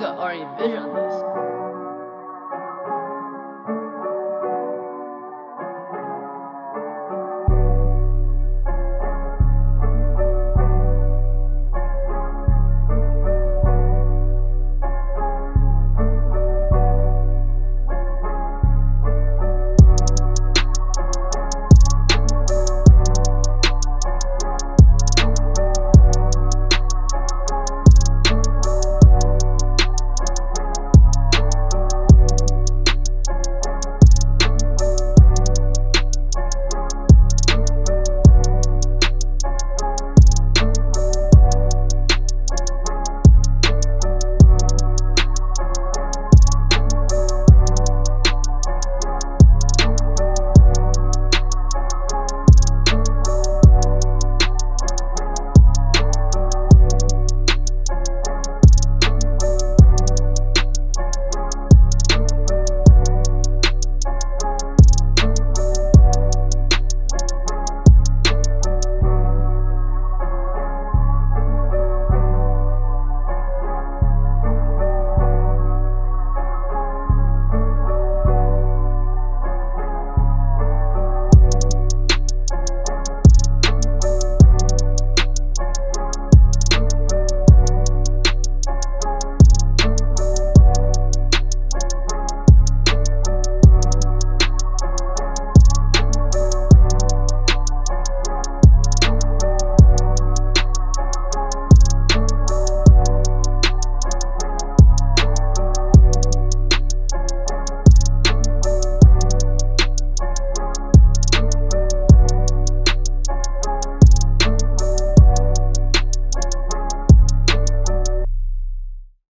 think I already envisioned this.